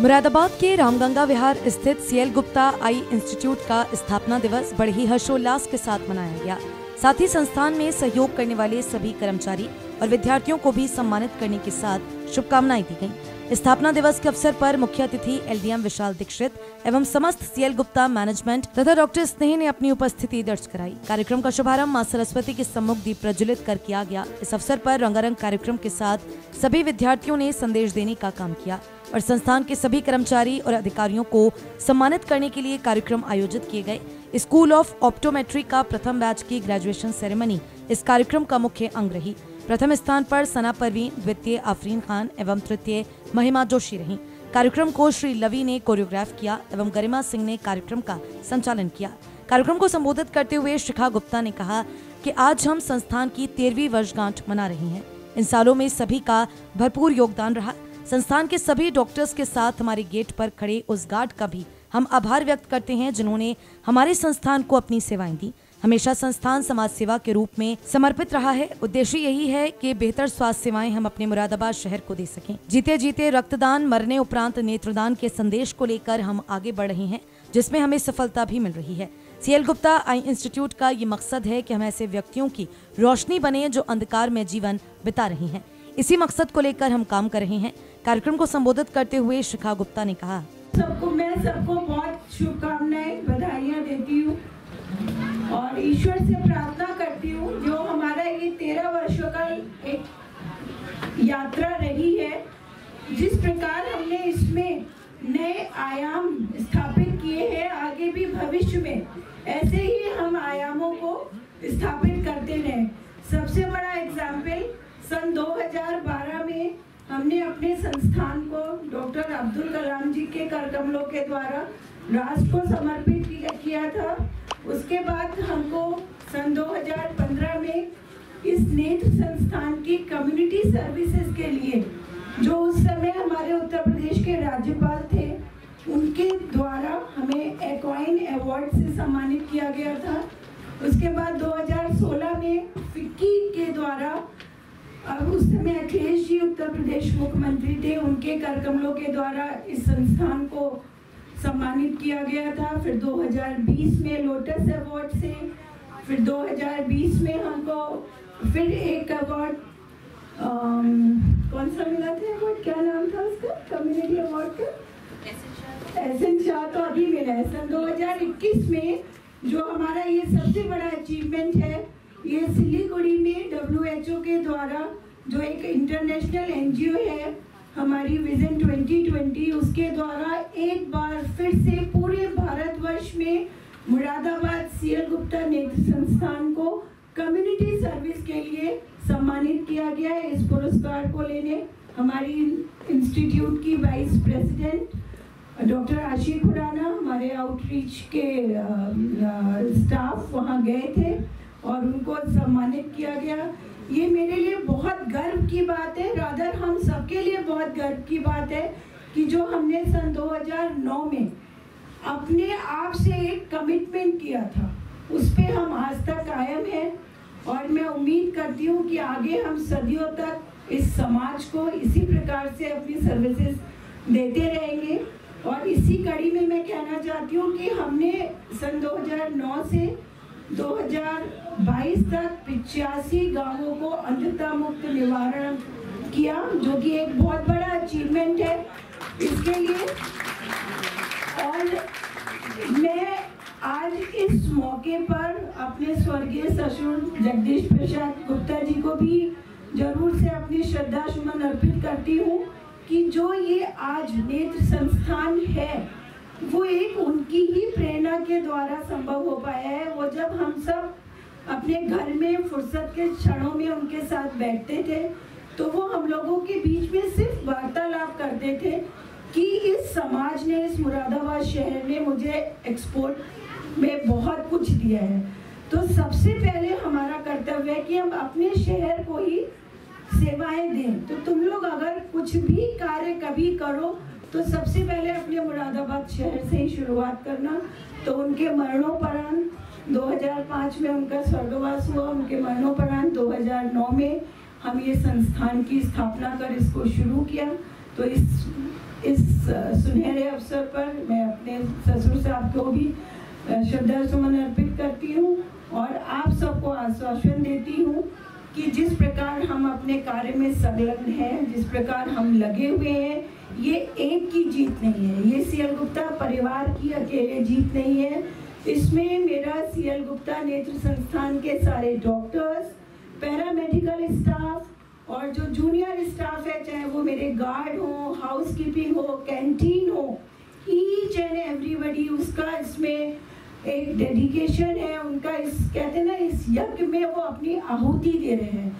मुरादाबाद के रामगंगा विहार स्थित सीएल गुप्ता आई इंस्टीट्यूट का स्थापना दिवस बड़े ही हर्षोल्लास के साथ मनाया गया। साथ ही संस्थान में सहयोग करने वाले सभी कर्मचारी और विद्यार्थियों को भी सम्मानित करने के साथ शुभकामनाएँ दी गई स्थापना दिवस के अवसर पर मुख्य अतिथि एलडीएम विशाल दीक्षित एवं समस्त सीएल गुप्ता मैनेजमेंट तथा डॉक्टर स्नेह ने अपनी उपस्थिति दर्ज कराई। कार्यक्रम का शुभारंभ माँ सरस्वती के सम्मुख दीप प्रज्वलित कर किया गया। इस अवसर पर रंगारंग कार्यक्रम के साथ सभी विद्यार्थियों ने संदेश देने का काम किया और संस्थान के सभी कर्मचारी और अधिकारियों को सम्मानित करने के लिए कार्यक्रम आयोजित किए गए। स्कूल ऑफ़ ऑप्टोमेट्री का प्रथम बैच की ग्रेजुएशन सेरेमनी इस कार्यक्रम का मुख्य अंग रही। प्रथम स्थान पर सना परवीन, द्वितीय आफरीन खान एवं तृतीय महिमा जोशी रही। कार्यक्रम को श्री लवी ने कोरियोग्राफ किया एवं गरिमा सिंह ने कार्यक्रम का संचालन किया। कार्यक्रम को संबोधित करते हुए शिखा गुप्ता ने कहा कि आज हम संस्थान की तेरहवीं वर्षगांठ मना रहे हैं। इन सालों में सभी का भरपूर योगदान रहा। संस्थान के सभी डॉक्टर्स के साथ हमारे गेट पर खड़े उस गार्ड का भी हम आभार व्यक्त करते हैं जिन्होंने हमारे संस्थान को अपनी सेवाएँ दी। हमेशा संस्थान समाज सेवा के रूप में समर्पित रहा है। उद्देश्य यही है कि बेहतर स्वास्थ्य सेवाएँ हम अपने मुरादाबाद शहर को दे सकें। जीते जीते रक्तदान, मरने उपरांत नेत्रदान के संदेश को लेकर हम आगे बढ़ रहे हैं, जिसमें हमें सफलता भी मिल रही है। सीएल गुप्ता आई इंस्टीट्यूट का ये मकसद है कि हम ऐसे व्यक्तियों की रोशनी बने जो अंधकार में जीवन बिता रहे हैं। इसी मकसद को लेकर हम काम कर रहे हैं। कार्यक्रम को संबोधित करते हुए शिखा गुप्ता ने कहा, सबको, मैं सबको बहुत शुभकामनाएँ, बधाइयाँ देती हूँ। और ईश्वर से प्रार्थना करती हूँ, जो हमारा ये तेरह वर्षों का एक यात्रा रही है, जिस प्रकार हमने इसमें नए आयाम स्थापित किए हैं, आगे भी भविष्य में ऐसे ही हम आयामों को स्थापित करते रहे। सबसे बड़ा एग्ज़ाम्पल सन 2012 में हमने अपने संस्थान को डॉक्टर अब्दुल कलाम जी के कर कमलों के द्वारा राष्ट्र को समर्पित किया था। उसके बाद हमको सन 2015 में इस नेत्र संस्थान की कम्युनिटी सर्विसेज़ के लिए, जो उस समय हमारे उत्तर प्रदेश के राज्यपाल थे, उनके द्वारा हमें एक्वाइन अवार्ड से सम्मानित किया गया था। उसके बाद 2016 में फिक्की के द्वारा, अब उस समय अखिलेश जी उत्तर प्रदेश मुख्यमंत्री थे, उनके कर कमलों के द्वारा इस संस्थान को सम्मानित किया गया था। फिर 2020 में लोटस अवार्ड से, फिर 2020 में हमको फिर एक अवार्ड कौन सा मिला था अवार्ड? क्या नाम था उसका? कम्युनिटी अवार्ड का? एसन शाह तो अभी मिला है। सन 2021 में जो हमारा ये सबसे बड़ा अचीवमेंट है, ये सिलीगुड़ी में डब्ल्यू के द्वारा जो एक इंटरनेशनल एनजीओ है हमारी विजन 2020 उसके द्वारा एक बार फिर से पूरे भारतवर्ष में मुरादाबाद सीएल गुप्ता नेत्र संस्थान को कम्युनिटी सर्विस के लिए सम्मानित किया गया है। इस पुरस्कार को लेने हमारी इंस्टीट्यूट की vice president doctor Ashi Khurana हमारे आउटरीच के स्टाफ वहाँ गए थे और उनको सम्मानित किया गया। ये मेरे लिए बहुत गर्व की बात है। राधर, हम सबके लिए बहुत गर्व की बात है कि जो हमने सन 2009 में अपने आप से एक कमिटमेंट किया था, उस पर हम आज तक कायम हैं और मैं उम्मीद करती हूँ कि आगे हम सदियों तक इस समाज को इसी प्रकार से अपनी सर्विसेज़ देते रहेंगे। और इसी कड़ी में मैं कहना चाहती हूँ कि हमने सन 2009 से 2022 तक पिचासी गाँवों को अंधता मुक्त निवारण किया, जो कि एक बहुत बड़ा अचीवमेंट है। इसके लिए और मैं आज इस मौके पर अपने स्वर्गीय ससुर जगदीश प्रसाद गुप्ता जी को भी ज़रूर से अपनी श्रद्धा सुमन अर्पित करती हूँ कि जो ये आज नेत्र संस्थान है वो एक उनकी ही प्रेरणा के द्वारा संभव हो पाया है। वो जब हम सब अपने घर में, फुर्सत के क्षणों में उनके साथ बैठते थे तो वो हम लोगों के बीच में सिर्फ़ वार्तालाप करते थे कि इस समाज ने, इस मुरादाबाद शहर ने मुझे एक्सपोर्ट में बहुत कुछ दिया है। तो सबसे पहले हमारा कर्तव्य है कि हम अपने शहर को ही सेवाएँ दें। तो तुम लोग अगर कुछ भी कार्य कभी करो तो सबसे पहले अपने मुरादाबाद शहर से ही शुरुआत करना। तो उनके मरणोपरांत 2005 में उनका स्वर्गवास हुआ। उनके मरणोपरांत 2009 में हम ये संस्थान की स्थापना कर इसको शुरू किया। तो इस इस सुनहरे अवसर पर मैं अपने ससुर साहब को भी श्रद्धा सुमन अर्पित करती हूँ और आप सबको आश्वासन देती हूँ कि जिस प्रकार हम अपने कार्य में संलग्न हैं, जिस प्रकार हम लगे हुए हैं ये एक की जीत नहीं है। ये सीएल गुप्ता परिवार की अकेले जीत नहीं है। इसमें मेरा सीएल गुप्ता नेत्र संस्थान के सारे डॉक्टर्स पैरामेडिकल स्टाफ और जो जूनियर स्टाफ है, चाहे वो मेरे गार्ड हो हाउस कीपिंग हो कैंटीन हो ईच एंड एवरीबडी उसका इसमें एक डेडिकेशन है। उनका इस, कहते हैं ना, इस यज्ञ में वो अपनी आहुति दे रहे हैं।